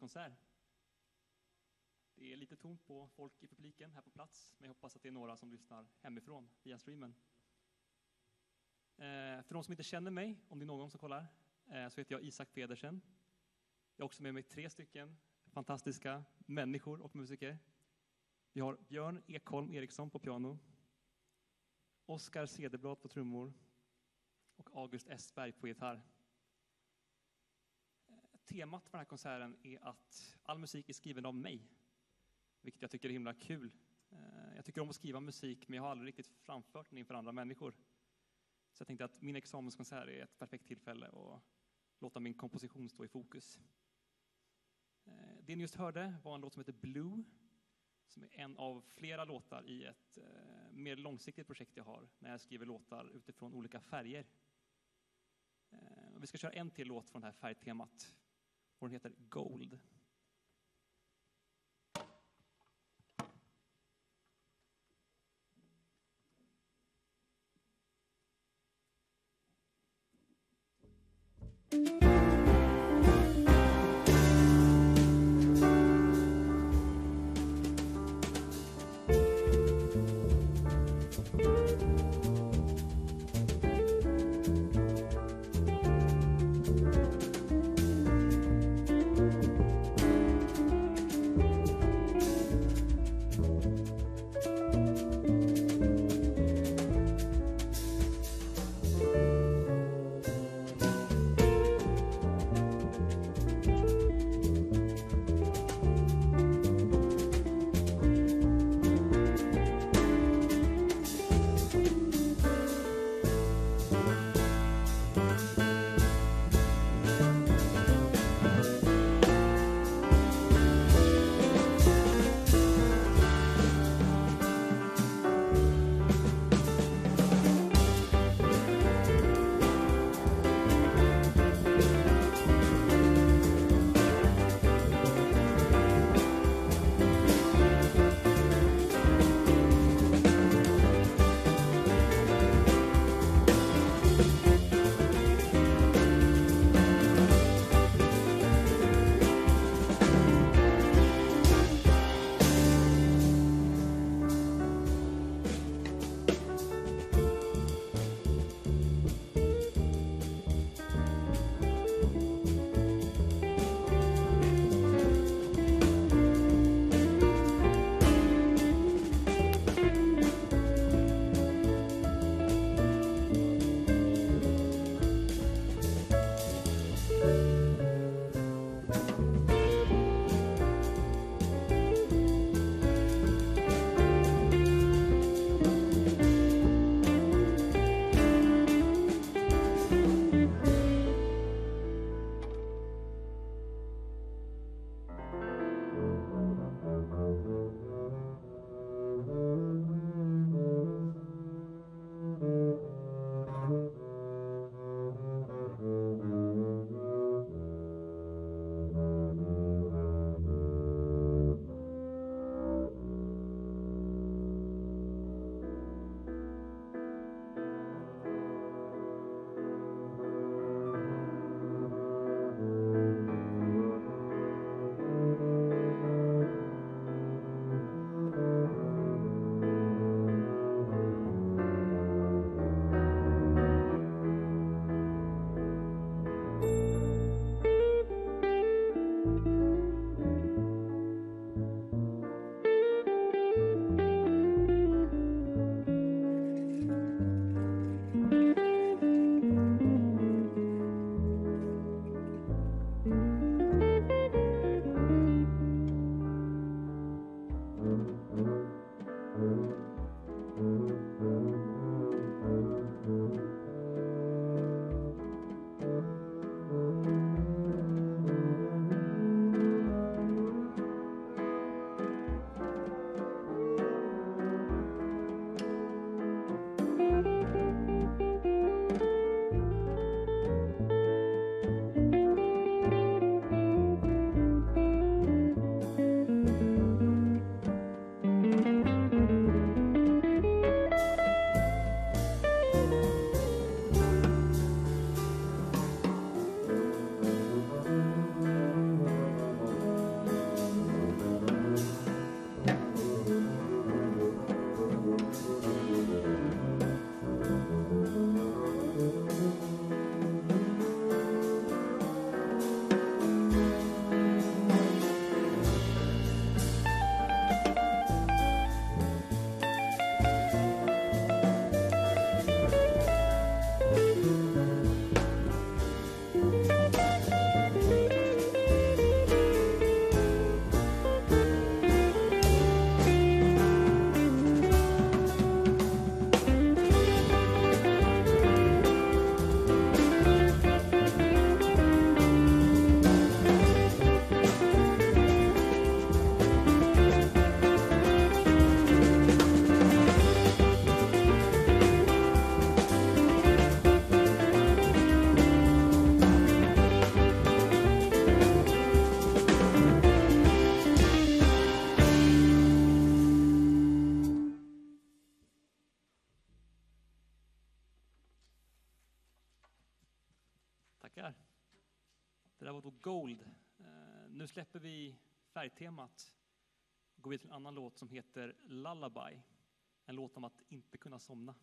välkomna. Det är lite tomt på folk i publiken här på plats, men jag hoppas att det är några som lyssnar hemifrån via streamen. Eh, för de som inte känner mig, om det är någon som kollar, eh, så heter jag Isak Pedersen. Jag har också med mig tre stycken fantastiska människor och musiker. Vi har Björn Ekholm Eriksson på piano, Oskar Cederblad på trummor och August Essberg på gitarr. Temat för den här konserten är att all musik är skriven av mig, vilket jag tycker är himla kul. Eh, jag tycker om att skriva musik, men jag har aldrig riktigt framfört den inför andra människor. Så jag tänkte att min examenskonsert är ett perfekt tillfälle att låta min komposition stå i fokus. Eh, det ni just hörde var en låt som heter Blue, som är en av flera låtar i ett eh, mer långsiktigt projekt jag har, när jag skriver låtar utifrån olika färger. Vi ska köra en till låt från det här färgtemat och den heter Gold. Färgtemat går vi till en annan låt som heter Lullaby. En låt om att inte kunna somna.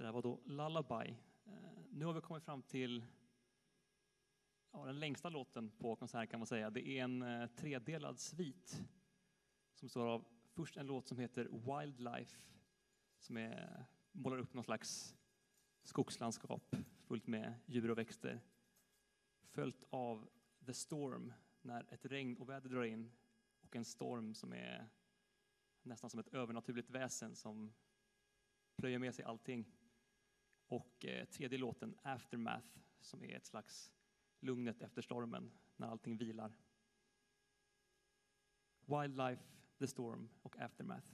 Det där var då Lullaby. Eh, nu har vi kommit fram till ja, den längsta låten på konserten kan man säga. Det är en eh, tredelad svit som består av först en låt som heter Wildlife som är, målar upp någon slags skogslandskap fullt med djur och växter. Följt av The Storm när ett regn och väder drar in och en storm som är nästan som ett övernaturligt väsen som plöjer med sig allting. Och eh, tredje låten, Aftermath, som är ett slags lugnet efter stormen, när allting vilar. Wildlife, The Storm och Aftermath.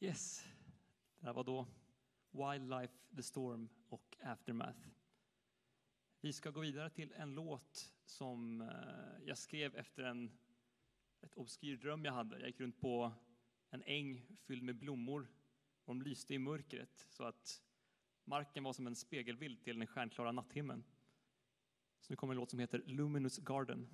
Yes, det här var då Wildlife, The Storm och Aftermath. Vi ska gå vidare till en låt som eh, jag skrev efter en ett obskyr dröm jag hade. Jag gick runt på en äng fylld med blommor och de lyste i mörkret så att marken var som en spegelbild till den stjärnklara natthimlen. Så nu kommer en låt som heter Luminous Garden.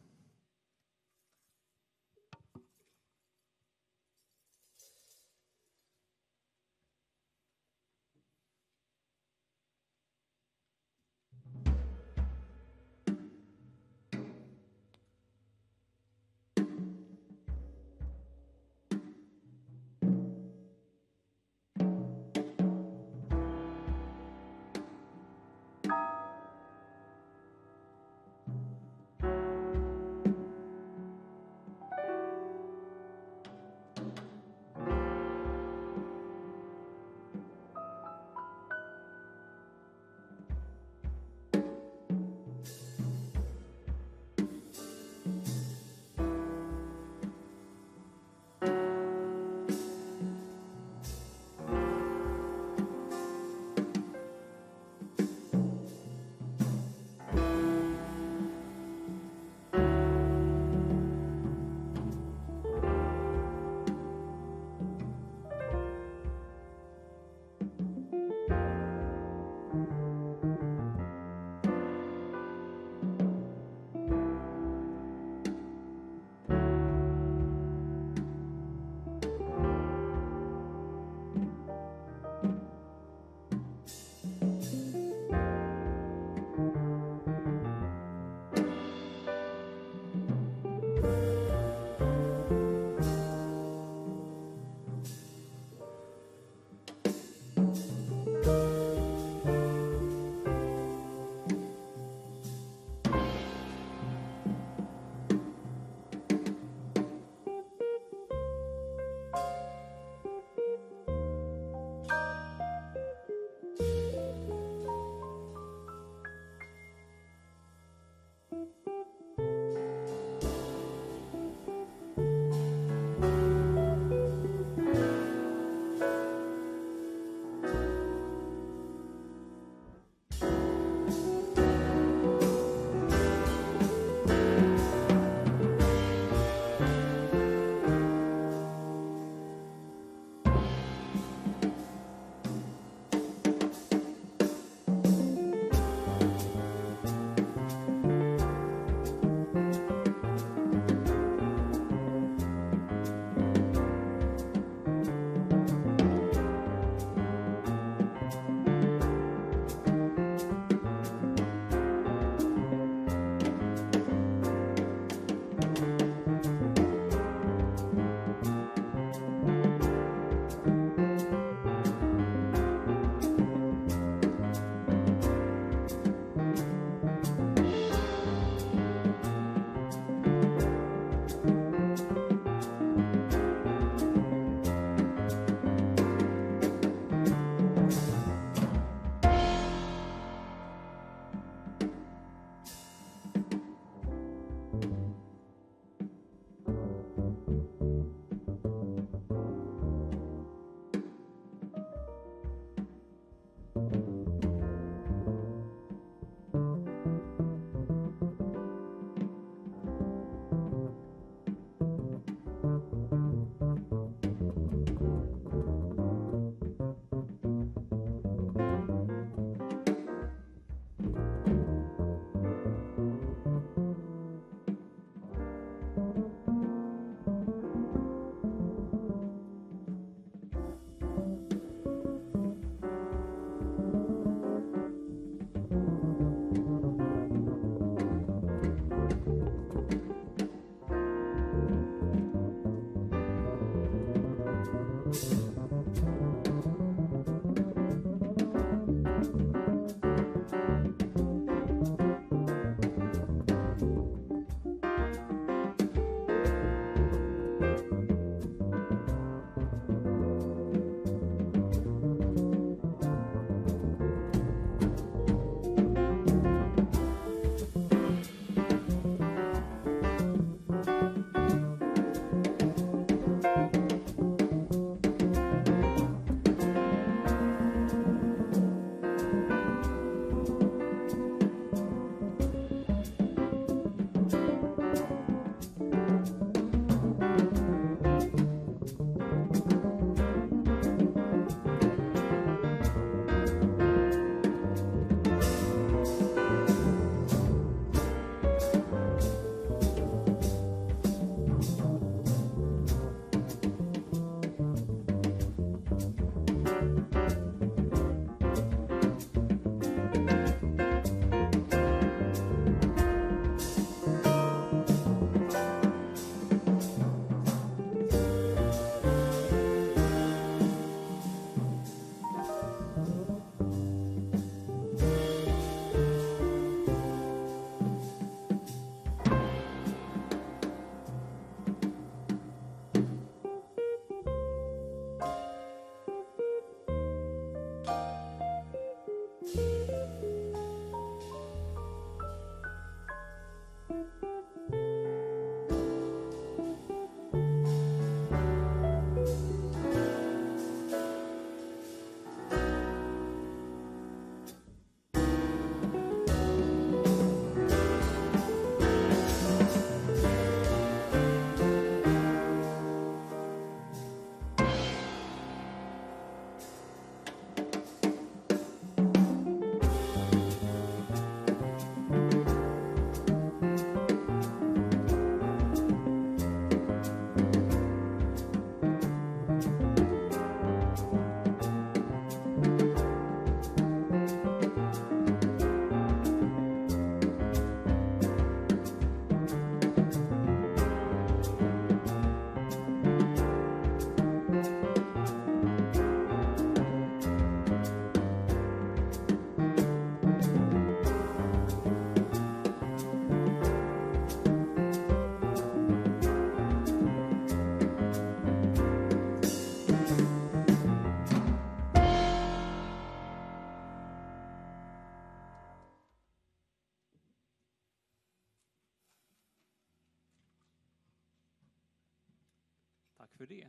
Tack för det.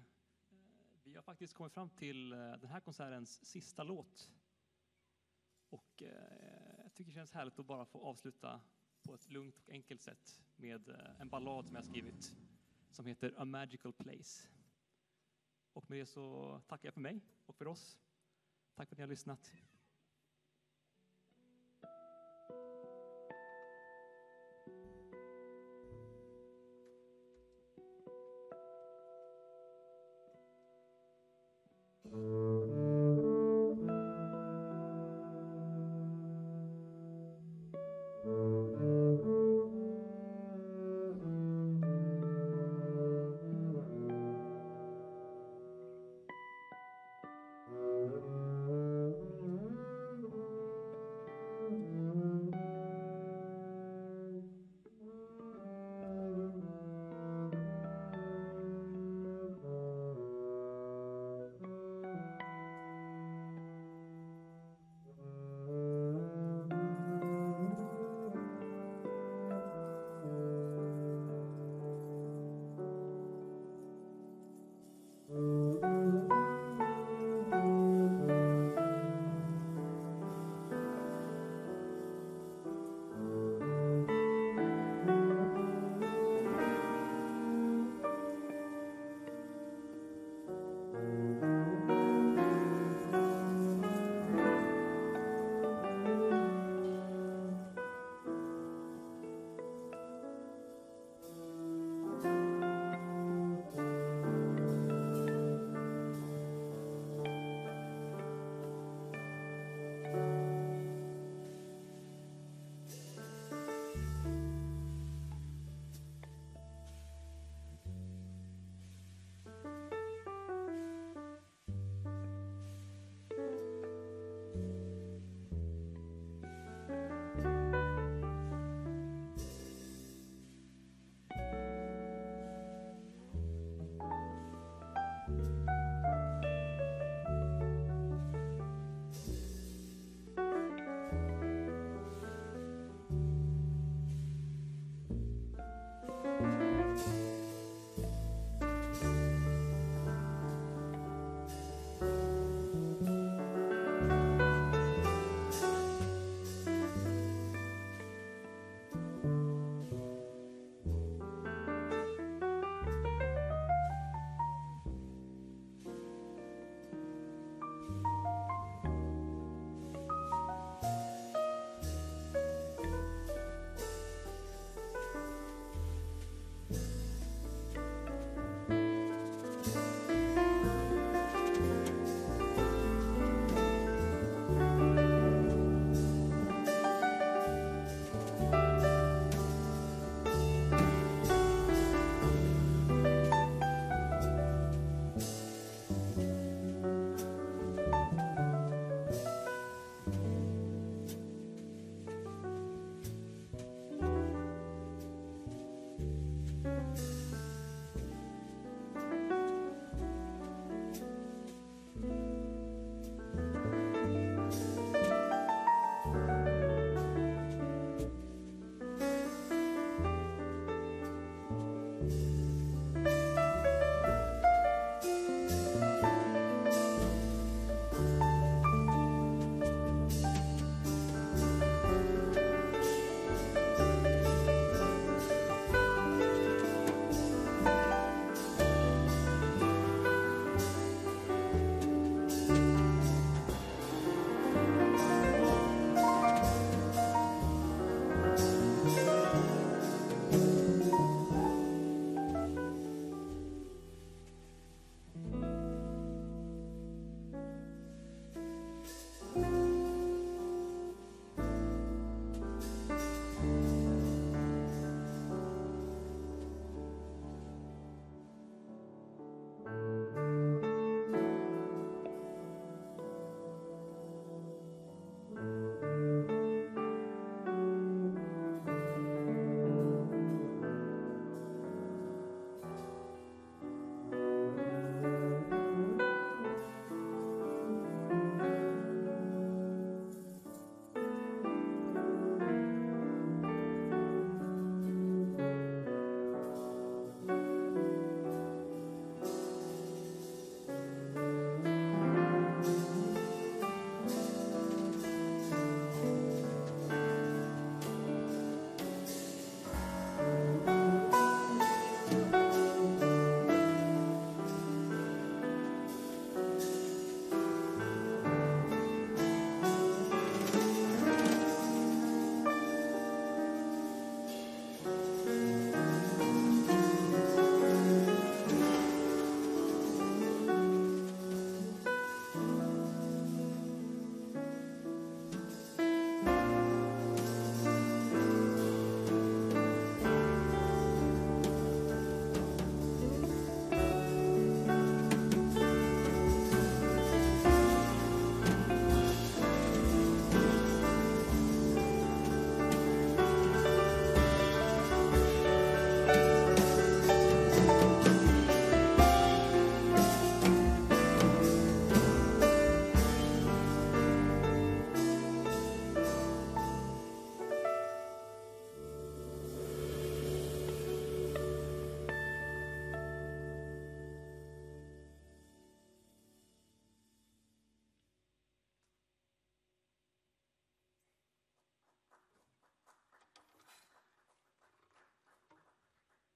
Vi har faktiskt kommit fram till eh, den här konsertens sista låt. Och eh, jag tycker det känns härligt att bara få avsluta på ett lugnt och enkelt sätt med eh, en ballad som jag skrivit som heter A Magical Place. Och med det så tackar jag för mig och för oss. Tack för att ni har lyssnat.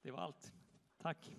Det var allt. Tack.